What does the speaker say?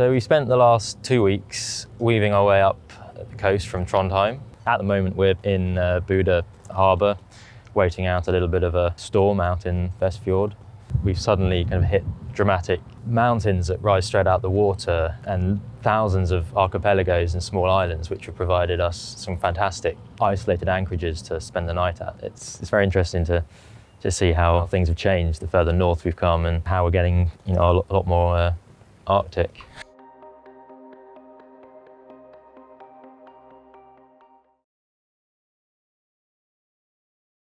So we spent the last two weeks weaving our way up the coast from Trondheim. At the moment, we're in uh, Bodø harbour, waiting out a little bit of a storm out in Vestfjord. We've suddenly kind of hit dramatic mountains that rise straight out the water and thousands of archipelagos and small islands which have provided us some fantastic isolated anchorages to spend the night at. It's, it's very interesting to to see how things have changed the further north we've come and how we're getting you know a lot, more uh, arctic.